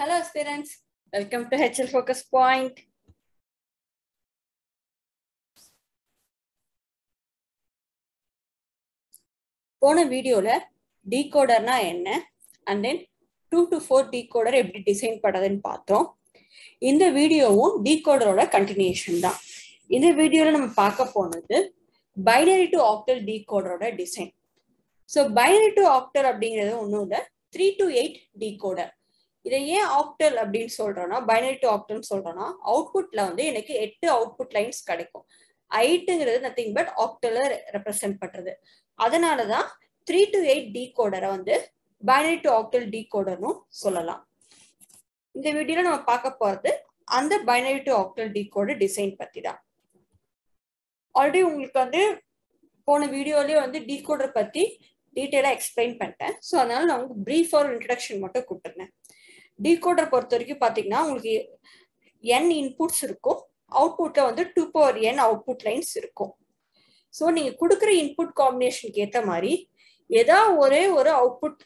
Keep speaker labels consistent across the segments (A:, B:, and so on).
A: Hello, students, Welcome to HL Focus Point. போன வீடியோல டீகோடர்னா என்ன? And then two to four decoder எப்படி டிசைன் பண்ணுறதுன்னு பார்த்தோம். இந்த வீடியோவும் டீகோடரோட கண்டினியூஷன் தான். இந்த வீடியோல நம்ம பார்க்க போனது binary to octal டீகோடரோட design so binary to octal அப்படிங்கிறது ஒன்றும் இல்லை த்ரீ டு எயிட் டீகோடர். இதை ஏன் ஆக்டல் அப்படின்னு சொல்றோம்னா பைனரி டு ஆக்டல்னு சொல்றோம்னா அவுட்புட்ல வந்து எனக்கு எட்டு அவுட்புட் லைன்ஸ் கிடைக்கும். ஐட்டுங்கிறது நத்திங் பட் ஆக்டல ரெப்ரசென்ட் பண்றது. அதனாலதான் த்ரீ டு எயிட் டீ கோடரை வந்து பைனரி டு ஆக்டல் டீ கோடர்னு சொல்லலாம். இந்த வீடியோல நம்ம பார்க்க போறது அந்த binary to octal decoder design பத்தி தான் ஆல்ரெடி உங்களுக்கு வந்து போன வீடியோலயே வந்து டீ கோடர் பத்தி டீட்டெயிலாக எக்ஸ்பிளைன் பண்ணிட்டேன். ஸோ அதனால நான் உங்களுக்கு ப்ரீஃப் ஒரு இன்ட்ரடக்ஷன் மட்டும் கொடுத்துருந்தேன் டீகோடர் பொறுத்த வரைக்கும் பார்த்தீங்கன்னா உங்களுக்கு என் இன்புட்ஸ் இருக்கும். அவுட்புட்ல வந்து two power n output lines இருக்கும். ஸோ நீங்க கொடுக்குற இன்புட் காம்பினேஷனுக்கு ஏற்ற மாதிரி ஏதா ஒரே ஒரு அவுட்புட்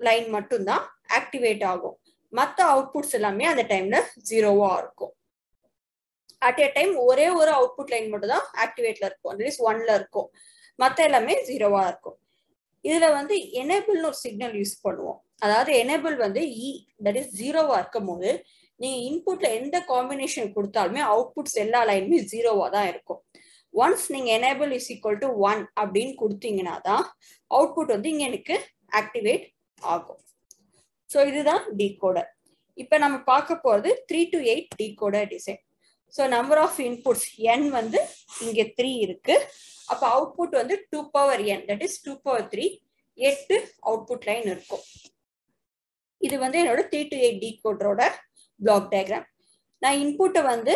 A: லைன் மட்டும்தான் ஆக்டிவேட் ஆகும். மற்ற அவுட்புட்ஸ் எல்லாமே அந்த டைம்ல ஜீரோவா இருக்கும். அட் ஏ டைம் ஒரே ஒரு அவுட்புட் லைன் மட்டும் தான் ஆக்டிவேட்ல இருக்கும். அட்லீஸ்ட் ஒன்ல இருக்கும். மற்ற எல்லாமே ஜீரோவா இருக்கும். இதுல வந்து எனேபிள்னு ஒரு சிக்னல் யூஸ் பண்ணுவோம். அதாவது எனேபிள் வந்து e, இ தட் இஸ் ஜீரோவா இருக்கும் போது நீங்க இன்புட்ல எந்த காம்பினேஷன் கொடுத்தாலுமே அவுட்புட்ஸ் எல்லா லைனுமே ஜீரோவா தான் இருக்கும். ஒன்ஸ் நீங்க enable is equal to one அப்படின்னு கொடுத்தீங்கன்னா தான் அவுட்புட் வந்து இங்க எனக்கு ஆக்டிவேட் ஆகும். ஸோ இதுதான் டீகோடர் இப்போ நம்ம பார்க்க போறது three to eight decoder design so number of inputs n வந்து இங்க த்ரீ இருக்கு. அப்போ அவுட்புட் வந்து two power n that is two power three எட்டு அவுட்புட் லைன் இருக்கும். இது வந்து என்னோட த்ரீ டு எயிட் டி கோடரோட பிளாக் டயக்ராம் நான் இன்புட்டை வந்து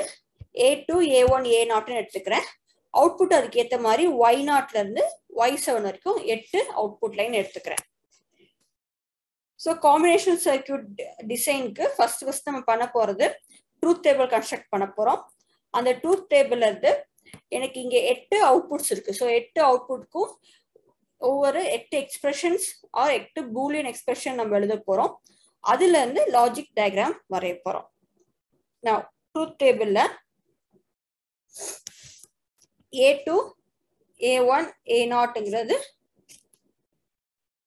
A: ஏ டூ ஏ ஒன் ஏ நாட்னு எடுத்துக்கிறேன். அவுட்புட் அதுக்கேற்ற மாதிரி ஒய் நாட்ல இருந்து ஒய் செவன் வரைக்கும் எட்டு அவுட்புட் லைன் எடுத்துக்கிறேன். ஸோ காம்பினேஷன் சர்க்கியூட் டிசைனுக்கு ஃபர்ஸ்ட் ஃபர்ஸ்ட் நம்ம பண்ண போறது ட்ரூத் டேபிள் கன்ஸ்ட்ரக்ட் பண்ண போறோம். அந்த ட்ரூத் டேபிள்ல இருந்து எனக்கு இங்கே எட்டு அவுட்புட்ஸ் இருக்கு. ஸோ எட்டு அவுட்புட்க்கும் ஒவ்வொரு எட்டு எக்ஸ்பிரஷன்ஸ் ஆர் எட்டு பூலியன் எக்ஸ்பிரஷன் நம்ம எழுத போறோம். அதுல இருந்து லாஜிக் டயக்ராம் வரைய போறோம். நான் ட்ரூத் டேபிள்ல ஏ டூ ஏ ஒன் ஏ நாட்டுங்கிறது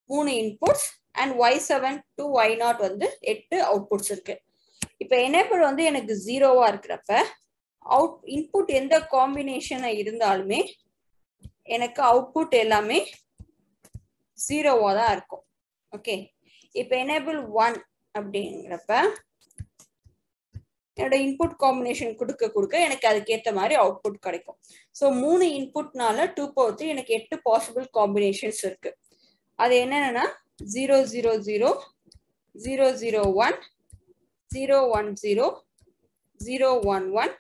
A: மூணு inputs and Y seven to Y naught வந்து எட்டு அவுட்புட்ஸ் இருக்கு. இப்போ எனேபிள் வந்து எனக்கு ஜீரோவா இருக்கிறப்ப அவுட் இன்புட் எந்த காம்பினேஷன் இருந்தாலுமே எனக்கு அவுட்புட் எல்லாமே ஜீரோவா தான் இருக்கும். ஓகே இப்போ எனேபிள் ஒன் அப்படிங்கிறப்ப என்னோட இன்புட் காம்பினேஷன் கொடுக்க கொடுக்க எனக்கு அதுக்கேற்ற மாதிரி அவுட்புட் கிடைக்கும். ஸோ மூணு இன்புட்னால டூ பவர் த்ரீ எனக்கு எட்டு பாசிபிள் காம்பினேஷன்ஸ் இருக்கு. அது என்னென்னா zero zero zero zero zero one zero one zero zero one one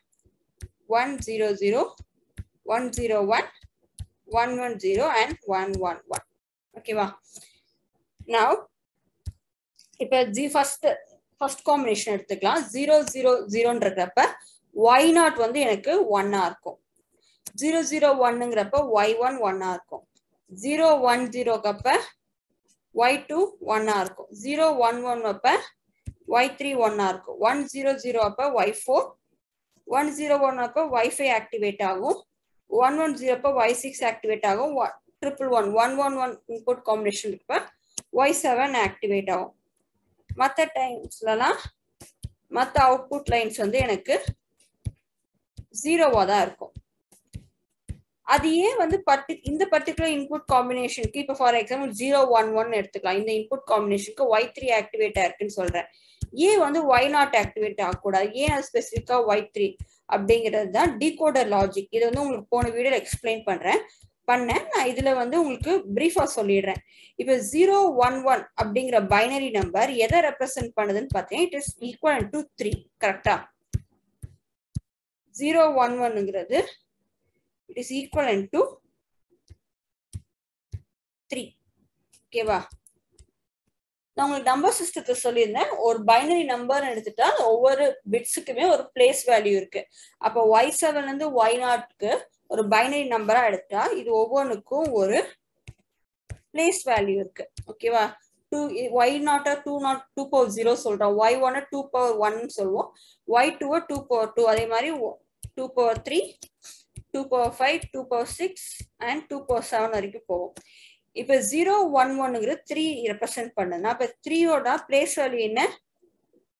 A: one zero zero one zero one one one zero and one one one ஓகேவா now இப்போ G first first combination எடுத்துக்கலாம். Zero zero ஜீரோன்றப்ப Y not வந்து எனக்கு ஒன்னா இருக்கும். Zero zero ஒன்னுங்கிறப்ப Y one ஒன்னா இருக்கும். ஜீரோ ஒன் ஜீரோக்கப்ப ஒய் டூ ஒன்னா இருக்கும். ஜீரோ ஒன் ஒன் அப்ப ஒய் த்ரீ ஒன்னா இருக்கும். ஒன் ஜீரோ ஜீரோ அப்ப Y four one zero one அப்போ ஒய்ஃபை ஆக்டிவேட் ஆகும். ஒன் ஒன் ஜீரோ அப்போ ஒய் சிக்ஸ் ஆக்டிவேட் ஆகும். Triple one one one one input combination இருப்ப ஒய் செவன் ஆக்டிவேட் ஆகும். மற்ற டைம்ஸ்லலாம் மற்ற அவுட்புட் லைன்ஸ் வந்து எனக்கு ஜீரோவாக தான் இருக்கும். அது ஏன் வந்து பர்டி இந்த பர்டிகுலர் இன்புட் காம்பினேஷனுக்கு இப்போ for example zero one one எடுத்துக்கலாம். இந்த இன்புட் காம்பினேஷனுக்கு ஒய் த்ரீ ஆக்டிவேட் ஆயிருக்குன்னு சொல்றேன். ஏன் வந்து ஒய் நாட் ஆக்டிவேட் ஆகக்கூடாது? ஏன் அது ஸ்பெசிஃபிக்காக ஒய் த்ரீ அப்படிங்கிறது தான் டிகோடர் லாஜிக் இது வந்து உங்களுக்கு போன வீடியோ எக்ஸ்பிளைன் பண்றேன். பண்ணேன். நான் இதுல வந்து உங்களுக்கு பிரீஃபா சொல்லிடுறேன். இப்போ ஜீரோ ஒன் ஒன் அப்படிங்கிற பைனரி நம்பர் எதை ரெப்ரசென்ட் பண்ணுதுன்னு பார்த்தீங்கன்னா it is equal to three கரெக்டா zero one ஒன்னுங்கிறது it is equal to three ஓகேவா நான் உங்களுக்கு நம்பர் சிஸ்டத்தை சொல்லியிருந்தேன். ஒரு பைனரி நம்பர் எடுத்துட்டா ஒவ்வொரு பிட்ஸுக்குமே ஒரு பிளேஸ் வேல்யூ இருக்கு. அப்போ ஒய் செவன்ல இருந்து ஒய் நாட்க்கு ஒரு பைனரி நம்பரா எடுத்தா இது ஒவ்வொன்றுக்கும் ஒரு பிளேஸ் வேல்யூ இருக்கு. ஓகேவா two Y naught two naught two power zero சொல்றோம் Y one two power one சொல்லுவோம். Y two two power two அதே மாதிரி two power three two power five two power six and two power seven வரைக்கும் போகும். இப்போ zero one ஒன்னுங்கிறது three represent பண்ணுதுன்னா இப்போ த்ரீயோட பிளேஸ் வேல்யூ என்ன?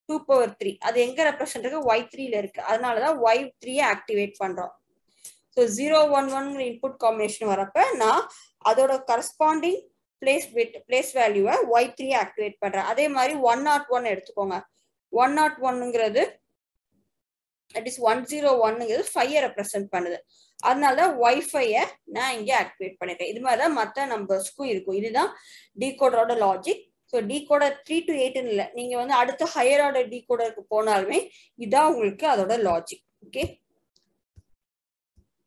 A: டூ பவர் த்ரீ அது எங்க ரெப்ரசென்ட் இருக்கு? ஒய் த்ரீல இருக்கு. அதனாலதான் ஒய் த்ரீயை ஆக்டிவேட் பண்றோம். So zero one one input combination வரப்ப நான் அதோட கரஸ்பாண்டிங் பிளேஸ் பிட் பிளேஸ் வேல்யூவை ஒய் த்ரீ ஆக்டிவேட் பண்றேன். அதே மாதிரி ஒன் நாட் ஒன் எடுத்துக்கோங்க. ஒன் நாட் ஒன்னுங்கிறது அட் இஸ் ஒன் ஜீரோ ஒன்னுங்கிறது ஃபைவை ரெப்ரசென்ட் பண்ணுது. அதனால தான் ஒய்ஃபையை நான் இங்கே ஆக்டிவேட் பண்ணிட்டேன் இது மாதிரி தான் மற்ற நம்பர்ஸ்க்கும் இருக்கும். இதுதான் டீகோடரோட logic so decoder three to எயிட்னு இல்லை. நீங்கள் வந்து அடுத்த ஹையர் ஆர்டர் டீகோடருக்கு போனாலுமே இதான் உங்களுக்கு அதோட லாஜிக் ஓகே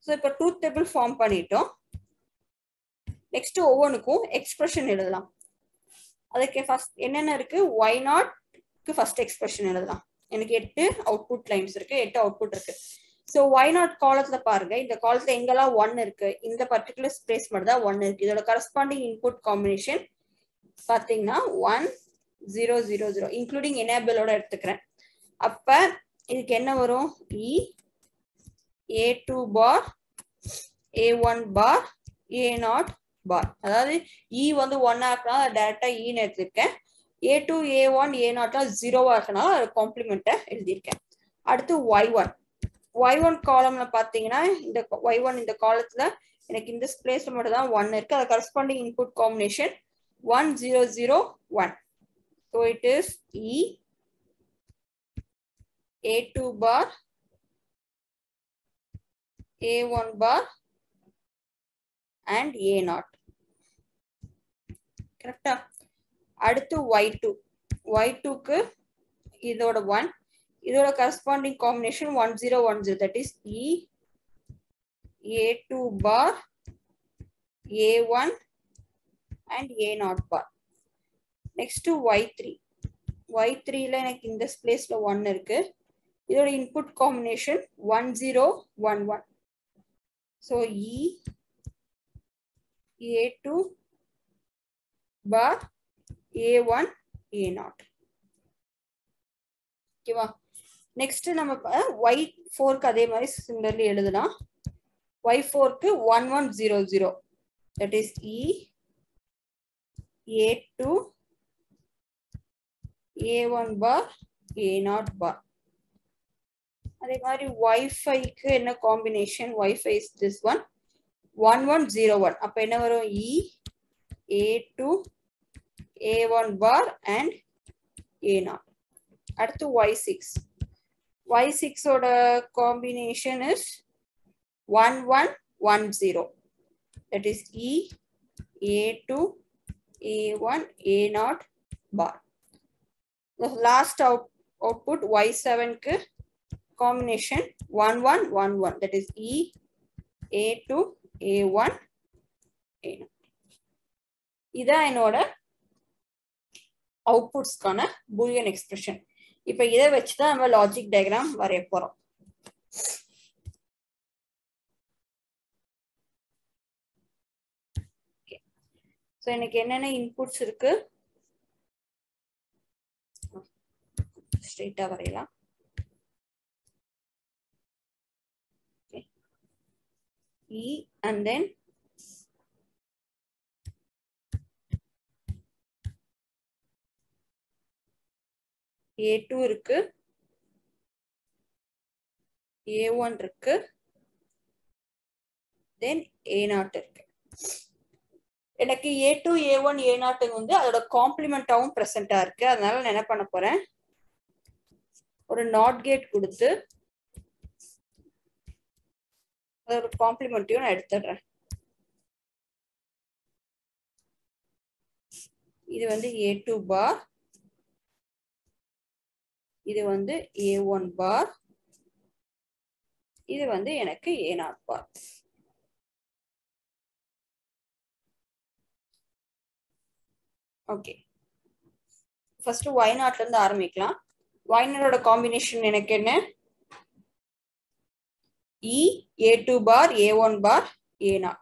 A: ஸோ இப்போ ட்ரூத் டேபிள் ஃபார்ம் பண்ணிட்டோம். நெக்ஸ்ட் ஒவ்வொன்றுக்கும் எக்ஸ்பிரஷன் எழுதலாம். அதுக்கு ஃபர்ஸ்ட் என்னென்ன இருக்கு? ஒய் நாட்க்கு ஃபர்ஸ்ட் எக்ஸ்பிரஷன் எழுதலாம். எனக்கு எட்டு அவுட்புட் லைன்ஸ் இருக்கு. எட்டு அவுட்புட் இருக்கு. ஸோ ஒய் நாட் காலத்துல பாருங்க. இந்த காலத்துல எங்கெல்லாம் ஒன் இருக்கு? இந்த பர்டிகுலர் ஸ்பேஸ் மட்டும் தான் ஒன் இருக்கு. இதோட கரஸ்பாண்டிங் இன்புட் காம்பினேஷன் பார்த்தீங்கன்னா one zero zero zero including எனேபிளோட எடுத்துக்கிறேன். அப்ப இதுக்கு என்ன வரும்? E A two bar A one bar A naught bar அதாவது இ வந்து ஒன் ஆக்குனா டேரக்டா இன்னு எடுத்திருக்கேன் ஏ டூ ஏ ஒன் ஏ நாட்லாம் ஜீரோவா இருக்கனால அது காம்ப்ளிமெண்ட்டை எழுதியிருக்கேன். அடுத்து ஒய் ஒன் ஒய் ஒன் காலம்ல பாத்தீங்கன்னா இந்த ஒய் ஒன் இந்த காலத்துல எனக்கு இந்த பிளேஸ்ல மட்டும் தான் ஒன் இருக்கு. அது corresponding input combination one zero zero one so it is E A two bar A one bar and A naught கரெக்டா அடுத்து ஒய் டூ ஒய் டூக்கு இதோட ஒன் இதோட corresponding combination one zero one zero that is E A two bar A one and A naught bar next Y three Y த்ரீல எனக்கு இந்த பிளேஸ்ல one இருக்கு. இதோட input combination one zero one one so E A two bar A one A naught ஓகேவா next நம்ம Y ஃபோர்க்கு அதே மாதிரி சிமிலர்லி எழுதலாம் Y fork one one zero zero that is E A two A one bar A naught bar அதே மாதிரி ஒய்ஃபைக்கு என்ன combination Y five is this one one one zero one அப்போ என்ன வரும்? E A two A one bar and A naught அடுத்து Y six Y சிக்ஸோட combination is one one one zero that is E A two A one A naught bar last out output Y செவனுக்கு combination 1111 that is E A2 A1 A0 இதான் என்னோட அவுட்புட்ஸ்க்கான Boolean expression இப்போ இதை வச்சு தான் நம்ம logic diagram வரைய போறோம். ஸோ எனக்கு என்னென்ன இன்புட்ஸ் இருக்கு? ஸ்ட்ரெயிட்டா வரையலாம். E and then A2 இருக்கு. A1 இருக்கு. தென் A0 இருக்கு. எனக்கு ஏ டூ ஏ ஒன் ஏ நாட்டு வந்து அதோட காம்ப்ளிமெண்டாவும் ப்ரெசண்டா இருக்கு. அதனால நான் என்ன பண்ண போறேன்? ஒரு நாட் கேட் கொடுத்து ஒரு காம்ப்ளிமெண்ட்டையும் நான் எடுத்துடுறேன். இது வந்து ஏ டூ பார் இது வந்து ஏ ஒன் பார் இது வந்து எனக்கு A naught bar okay first Y நாட்ல இருந்து ஆரம்பிக்கலாம். ஒய் நாட்டோட காம்பினேஷன் எனக்கு என்ன? E A2 bar A1 bar A0.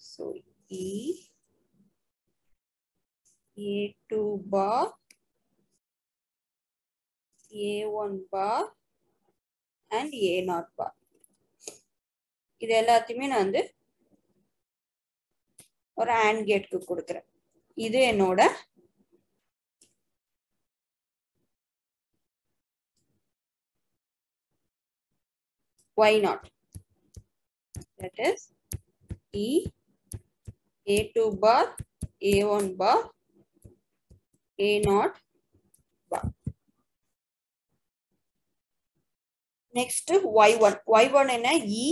A: So E a2 bar a1 bar and a0 bar இது எல்லாத்தையுமே நான் வந்து ஒரு ஆண்ட் கேட்க்கு கொடுக்குறேன் இது என்னோட y naught that is e a2 bar a1 bar a0 bar next y1 y1 என்ன e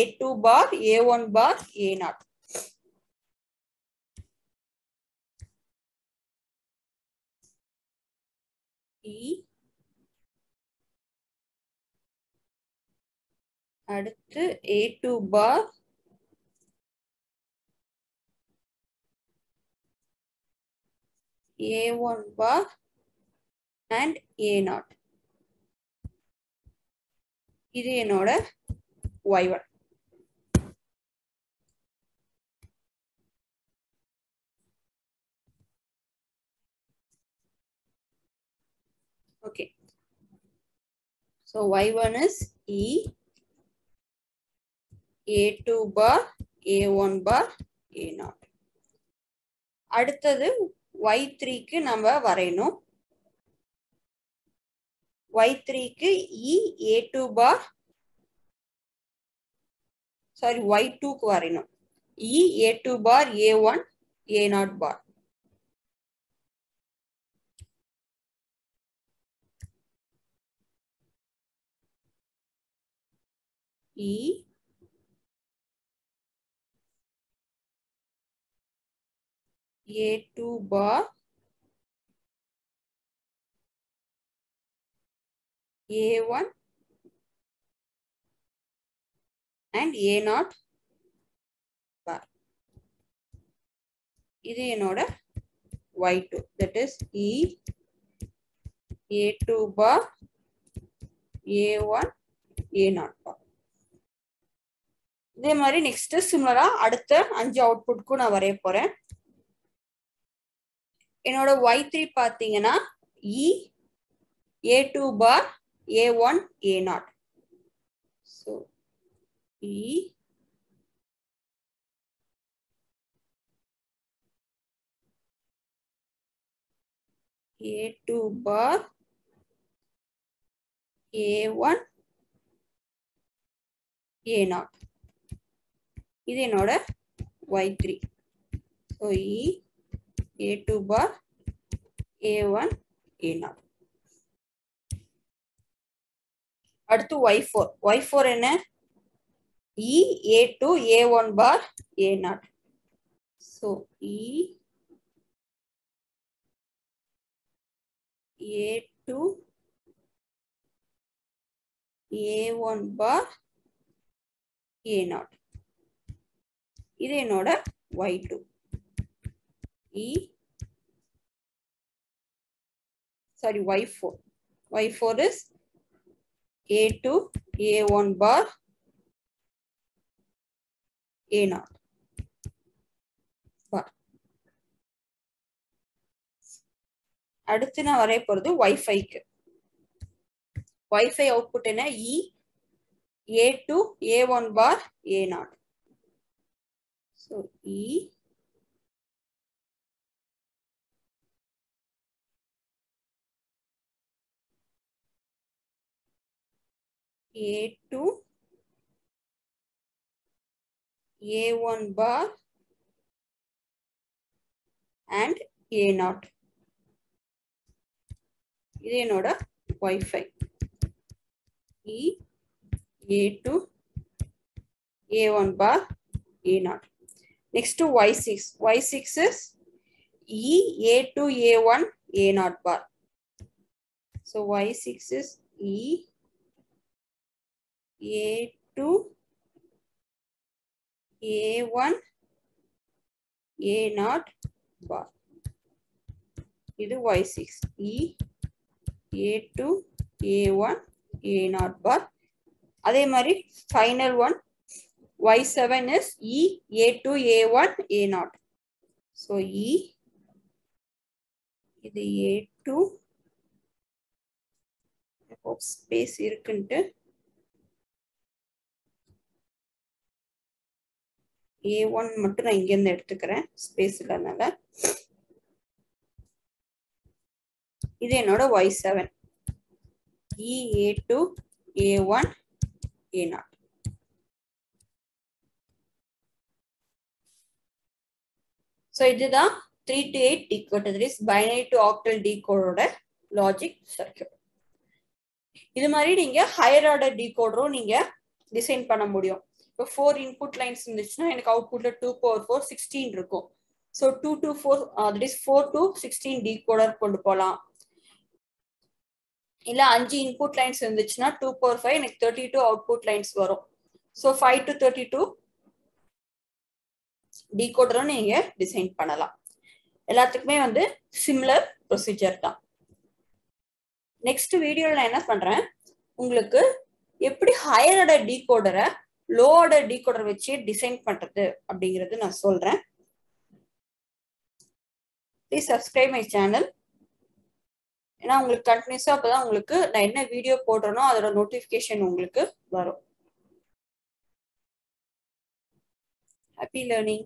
A: a2 bar a1 bar a0 e அடுத்து a2 bar a1 bar and a0 இது என்னோட y1 okay so y1 is e a2 bar a1 bar a0 அடுத்தது y3க்கு நம்ம வரையணும் y3க்கு e a2 bar sorry y2க்கு வரையணும் e a2 bar a1 a0 bar e a2 bar. A1 and a0 bar. இது என்னோட y2 that is e. A2 bar. A1 a0 bar. இதே மாதிரி நெக்ஸ்ட் சிமிலரா அடுத்த அஞ்சு அவுட்புட்க்கும் நான் வரைய போறேன். என்னோட ஒய் த்ரீ பார்த்தீங்கன்னா E A two bar A one A naught so E A two bar A one A naught இது என்னோட Y three so E a2 bar a1 a0 அடுத்து y4 y4 என்ன e a2 a1 bar a0 so e a2 a1 bar a0 இது என்னோட y2 E sorry y4 y4 is a2 a1 bar a0 bar. அடுத்து நான் வரைய போறது வைஃபைக்கு Y five output என்ன? E A two A one bar A naught so E A2, A1 bar and A0. இது என்னோட wifi E A two A one bar A not next Y six Y six is E A two A one A2, A1, A0 bar. இது Y6. E, A2, A1, A0 bar. அதே மாதிரி final one Y7 is E, A2, A1, A0. So E, இது ஏ two space இருக்குன்ட்டு ஏ one மட்டும் நான் இங்கேருந்து எடுத்துக்கிறேன் space இல்லாதனால. இது என்னோட Y seven E A two A one A naught so இதுதான் three to eight decode that is binary to octal டிகோடோட logic circuit இது மாதிரி நீங்க ஹையர் ஆர்டர் டிகோடரும் நீங்க டிசைன் பண்ண முடியும். இப்போ ஃபோர் இன்புட் லைன்ஸ் இருந்துச்சுன்னா எனக்கு அவுட்புட்ல டூ பவர் ஃபோர் சிக்ஸ்டீன் இருக்கும். So two to four that is four to sixteen decoder கொண்டு போகலாம் இல்ல அஞ்சு இன்புட் லைன்ஸ் இருந்துச்சுன்னா டூ பவர் ஃபைவ் எனக்கு தேர்ட்டி டூ அவுட்புட் லைன்ஸ் வரும். So five to thirty two டிகோடரும் நீங்க டிசைன் பண்ணலாம். எல்லாத்துக்குமே வந்து சிம்லர் ப்ரொசீஜர் தான். நெக்ஸ்ட் வீடியோவில் நான் என்ன பண்றேன்? உங்களுக்கு எப்படி ஹையர் ஆர்டர் டீகோடரை லோட டீகோடர் வச்சு டிசைன் பண்றது அப்படிங்கிறது நான் சொல்றேன். ப்ளீஸ் சப்ஸ்கிரைப் மை சேனல் ஏன்னா உங்களுக்கு கண்டினியூஸா அப்பதான் உங்களுக்கு நான் என்ன வீடியோ போடுறேனோ அதோட நோட்டிபிகேஷன் உங்களுக்கு வரும். Happy learning